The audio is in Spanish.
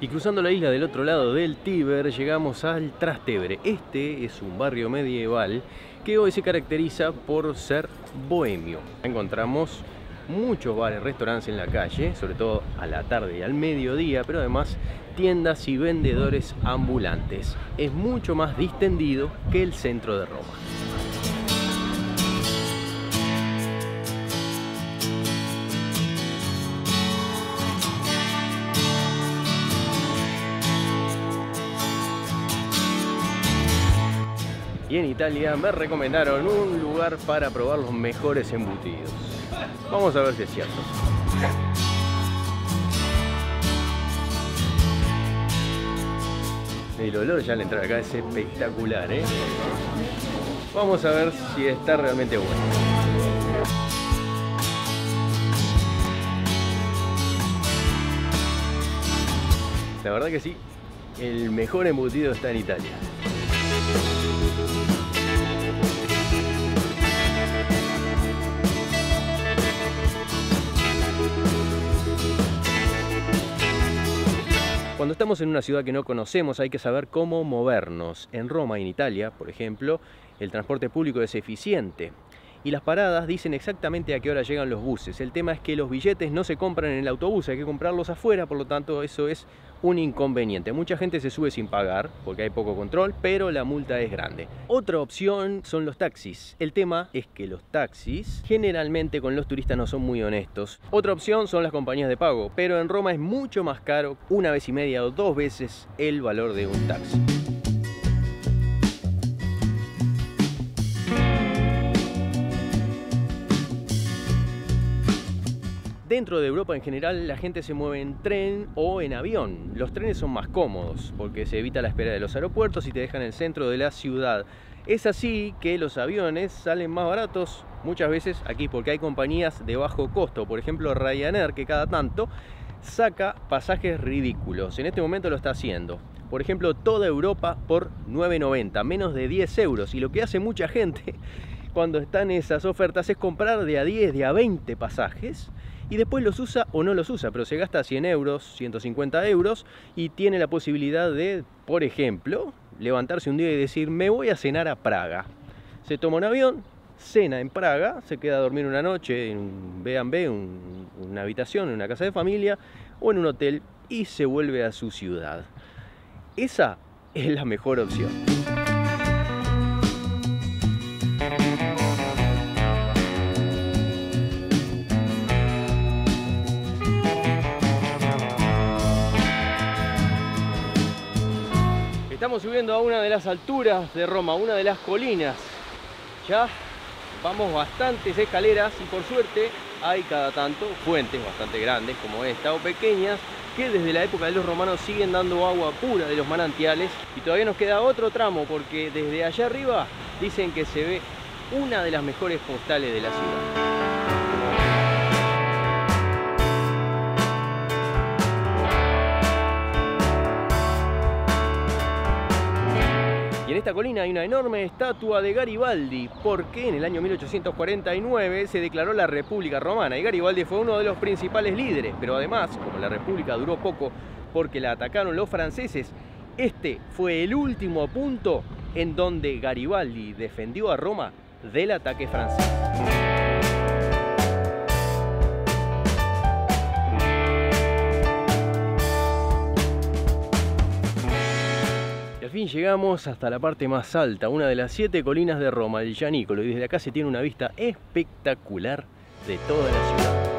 Y cruzando la isla del otro lado del Tíber llegamos al Trastevere. Este es un barrio medieval que hoy se caracteriza por ser bohemio. Encontramos muchos bares, restaurantes en la calle, sobre todo a la tarde y al mediodía, pero además tiendas y vendedores ambulantes. Es mucho más distendido que el centro de Roma. Y en Italia me recomendaron un lugar para probar los mejores embutidos. Vamos a ver si es cierto. El olor ya al entrar acá es espectacular, ¿eh? Vamos a ver si está realmente bueno. La verdad que sí, el mejor embutido está en Italia. Cuando estamos en una ciudad que no conocemos hay que saber cómo movernos. En Roma en Italia, por ejemplo, el transporte público es eficiente y las paradas dicen exactamente a qué hora llegan los buses. El tema es que los billetes no se compran en el autobús, hay que comprarlos afuera, por lo tanto eso es un inconveniente. Mucha gente se sube sin pagar porque hay poco control, pero la multa es grande. Otra opción son los taxis. El tema es que los taxis generalmente con los turistas no son muy honestos. Otra opción son las compañías de pago, pero en Roma es mucho más caro, una vez y media o dos veces el valor de un taxi. Dentro de Europa en general la gente se mueve en tren o en avión. Los trenes son más cómodos porque se evita la espera de los aeropuertos y te dejan en el centro de la ciudad. Es así que los aviones salen más baratos muchas veces aquí porque hay compañías de bajo costo. Por ejemplo Ryanair que cada tanto saca pasajes ridículos. En este momento lo está haciendo. Por ejemplo, toda Europa por 9,90, menos de 10 euros. Y lo que hace mucha gente cuando están esas ofertas es comprar de a 10, de a 20 pasajes y después los usa o no los usa, pero se gasta 100 euros, 150 euros y tiene la posibilidad de, por ejemplo, levantarse un día y decir, me voy a cenar a Praga. Se toma un avión, cena en Praga, se queda a dormir una noche en un B&B, una habitación, en una casa de familia o en un hotel y se vuelve a su ciudad. Esa es la mejor opción. Estamos subiendo a una de las alturas de Roma, una de las colinas. Ya vamos bastantes escaleras y por suerte hay cada tanto fuentes bastante grandes como esta o pequeñas que desde la época de los romanos siguen dando agua pura de los manantiales y todavía nos queda otro tramo porque desde allá arriba dicen que se ve una de las mejores postales de la ciudad. En esta colina hay una enorme estatua de Garibaldi, porque en el año 1849 se declaró la República Romana y Garibaldi fue uno de los principales líderes, pero además, como la República duró poco porque la atacaron los franceses, este fue el último punto en donde Garibaldi defendió a Roma del ataque francés. Al fin llegamos hasta la parte más alta, una de las siete colinas de Roma, el Gianicolo, y desde acá se tiene una vista espectacular de toda la ciudad.